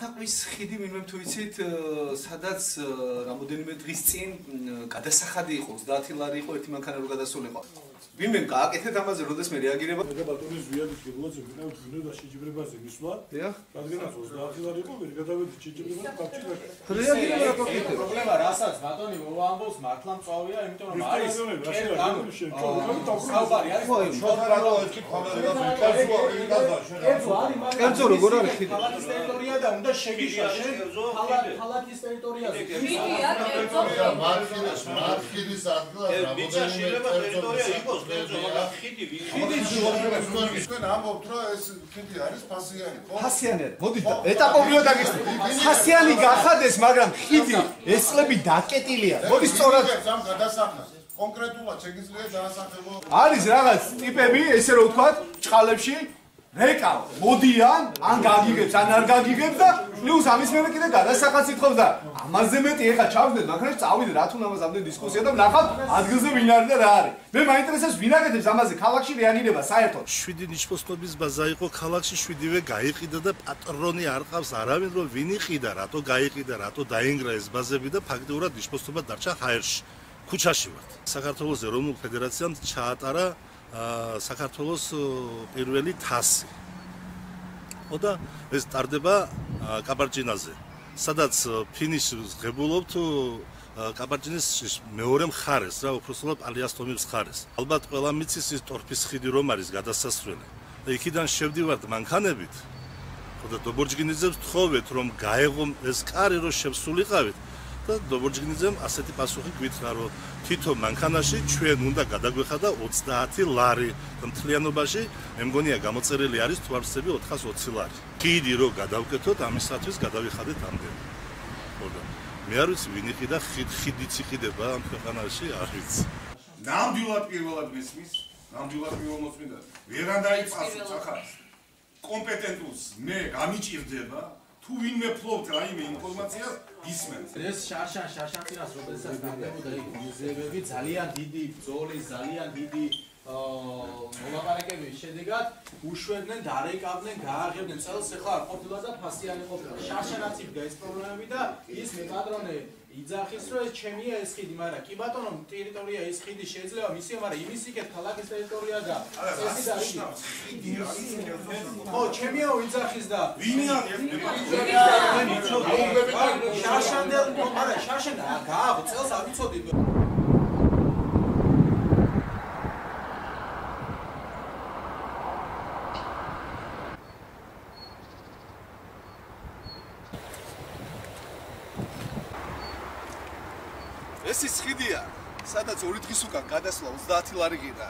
ალთაყვის ხიდი ვინმე თუ იცით, სადაც რამოდენიმე დღის წინ გადასახადი იყო 30 ლარი იყო ერთი მანქანა რო გადასულიყო. ვინმე გააკეთეთ ამაზე, როდეს მე რეაგირება? მე ბატონის ვიადი გულოძე ვინაუთ ვინოდა შეჯიბრებაზე მისვლა. დიახ. რადგანაც 30 ლარი იყო, ვერ გადავედი შეჯიბრებაზე და რეაგირება რა უნდა. პრობლემა რასაც ბატონი მოამბობს მართლა მწვავია, იმიტომ რომ არის საუბარი არის შოთარო ერთი ხომერება კერძო იგაზა შენ კერძო არის კერძო როგორ არის ხიდი? ქალაქის ტერიტორია და უნდა შეგიშვა შენ ქალაქის ტერიტორიაზე ხიდია კერძო? მარხილის მარხილის ადგილას ბიჭა შეიძლება ტერიტორია იყოს კერძო მაგრამ ხიდი ხიდი თქვენ ამბობთ რომ ეს ხიდი არის ფასიანი ხო? ფასიანი მოდით ეტაპობრივად აგიხსნით. ფასიანი გახადეს, მაგრამ ხიდი ეს წლები დაკეტილია. მოდი სწორად სამ გადასახას კონკრეტულად შეგიძლია დაასახელო არის რაღაც ტიპები, ესე რომ ვთქვათ, ჭყალებში რეკა მოდიან, ან გაგიგებს, ან არ გაგიგებს და პლუს ამის მერე კიდე გადასახაც ითხოვს და ამაზე მეტი ეხა ჩავდეთ, მაგრამ წავიდე რა თქმა უნდა ამდენ დისკუსია და ვნახავთ ადგილზე ვინ არის და რა არის. მე მაინტერესებს ვინ აკეთებს ამაზე ქალაქში რეაგირება საერთოდ. შვიდი ნიშნოსნობის ბაზა იყო ქალაქში შვიდივე გაიყიდა და პატრონი არ ყავს არავინ რომ ვინ იყიდა რატო გაიყიდა რატო დაინგრა ეს ბაზები და ფაქტიურად ნიშნოსნობა დარჩა ჰაერში ქუჩაში ვართ საქართველოს ეროვნულ ფედერაციამ ჩაატარა აა საქართველოს პირველი თასი. ხო და ეს ტარდება კაბარჯინაზე. სადაც ფინიშს ღებულობთ კაბარჯინის მეორე მხარეს რა უბრალოდ ალიასტომის მხარეს. ალბათ ყველა მიცის ის ტორფის ხიდი რომ არის გადასასვლელი. და იქიდან შევდივართ მანქანებით ხო და დობორჯგინიძებს თხოვეთ რომ გაეღო ეს კარი რომ შევსულიყავით და დობორჯგინიძემ ასეთი პასუხი გვითხრა რომ თვითონ მანქანაში ჩვენ უნდა გადაგვეხადა 30 ლარი და მთლიანობაში მე მგონია გამოწერილი არის თვალსები 420 ლარი. კიდი რომ გადავკეთოთ ამისათვის გადავიხადეთ ამდენი ხო და მე არ ვიცი ვინ იყიდა ხიდ ხიდიც იყიდება ამ ქვეყანაში არ ვიცი. ნამდვილად პირველად მესმის ნამდვილად პირველ მოსმინდა ვერანდა იფასო ახლა. კომპეტენტულს მე გამიჭirdება თუ ვინმე ფლობთ რაიმე ინფორმაციას ისმენთ. ეს შარშან შარშანტინას როდესაც გაგდებოდა იქ მუზეუმები ძალიან დიდი ბრძოლის ძალიან დიდი მოლაპარაკების შედეგად უშვებდნენ, დარეკავდნენ, გააღებდნენ წელს ახლა ყოფილა და ფასიანი ყოფილა. შარშანაც იდგა ეს პრობლემები და ის მე პატრონე იძახის რომ ეს ჩემია ეს ხიდი, მაგრამ კი ბატონო ტერიტორია ეს ხიდი შეიძლება მისია, მაგრამ იმის იქეთ ქალაქის ტერიტორია და წესი და ხიდი. ო ჩემია იძახის და ვინია შარშანდელ, მაგრამ შარშან გააღო წელს ავიცოდი ეს ის ხიდია, სადაც ორი დღის უკან გადასვლა 30 ლარი გიყიდა.